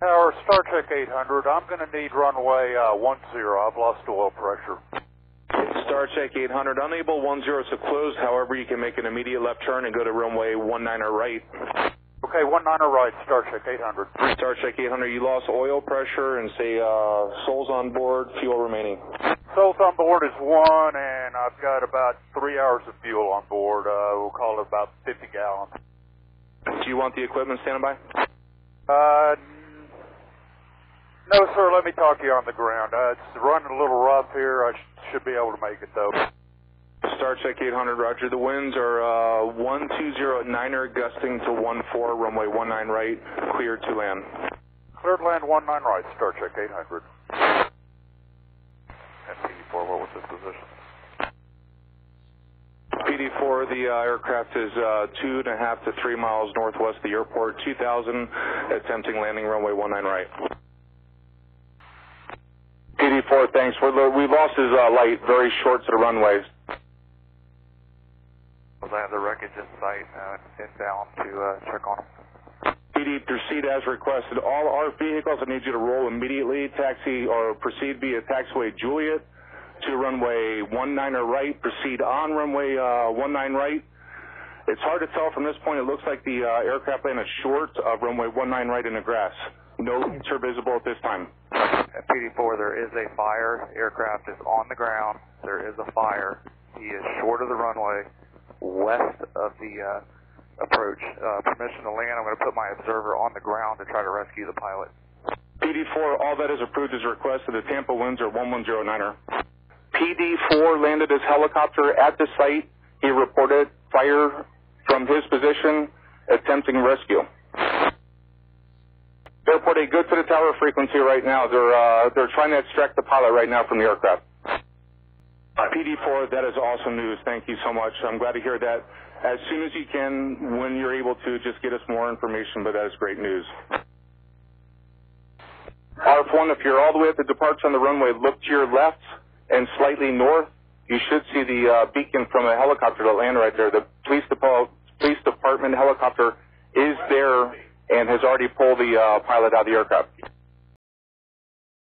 Tower, Star Check 800. I'm going to need runway uh, 10. I've lost oil pressure. Star Check 800, unable 10 so closed. However, you can make an immediate left turn and go to runway 19 or right. Okay, 19 or right, Star Check 800. Star Check 800, you lost oil pressure and say uh, souls on board, fuel remaining. Souls on board is one, and I've got about three hours of fuel on board. Uh, we'll call it about 50 gallons. Do you want the equipment standing by? Uh, no, sir. Let me talk to you on the ground. Uh, it's running a little rough here. I sh- should be able to make it though. Star Check 800, Roger. The winds are uh, 120 at Niner, gusting to 14, runway 19 right, clear to land. Cleared land 19 right, Star Check 800. MPD4, what was his position? PD4, the uh, aircraft is uh, two and a half to three miles northwest of the airport, 2000, attempting landing runway 19 right. PD4, thanks. We're, we lost his uh, light very short to the runways. I have the wreckage in sight uh, inbound to uh, check on. PD, proceed as requested. All our vehicles, I need you to roll immediately, taxi or proceed via taxiway Juliet to runway 19 or right, proceed on runway uh, 19 right. It's hard to tell from this point. It looks like the uh, aircraft landed short of runway 19 right in the grass. No lights are visible at this time. At PD4, there is a fire. Aircraft is on the ground. There is a fire. He is short of the runway, west of the uh, approach. Uh, permission to land. I'm going to put my observer on the ground to try to rescue the pilot. PD4, all that is approved is requested. The Tampa winds are 1109er. PD4 landed his helicopter at the site. He reported fire from his position, attempting rescue. Airport A, good to the tower frequency right now. They're uh, they're trying to extract the pilot right now from the aircraft. PD4, that is awesome news. Thank you so much. I'm glad to hear that. As soon as you can, when you're able to, just get us more information, but that is great news. RF1, if you're all the way at the departure on the runway, look to your left and slightly north. You should see the uh, beacon from a helicopter that landed right there. The police, depo- police department helicopter is there and has already pulled the uh, pilot out of the aircraft.